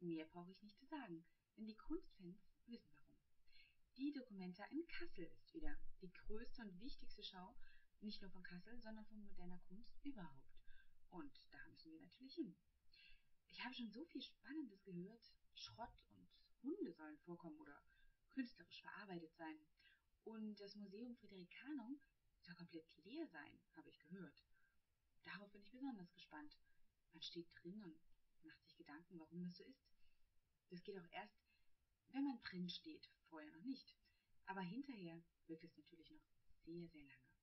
mehr brauche ich nicht zu sagen denn die kunstfans wissen warum. Die documenta in kassel ist wieder die größte und wichtigste schau nicht nur von kassel sondern von moderner kunst überhaupt. Und da müssen wir natürlich hin. Ich habe schon so viel spannendes gehört. Schrott und hunde sollen vorkommen oder künstlerisch verarbeitet sein. Und das museum fridericanum soll komplett leer sein habe ich gehört. Darauf bin ich besonders gespannt. Man steht drin und macht sich gedanken warum das so ist. Das geht auch erst wenn man drin steht vorher noch nicht. Aber hinterher wirkt es natürlich noch sehr sehr lange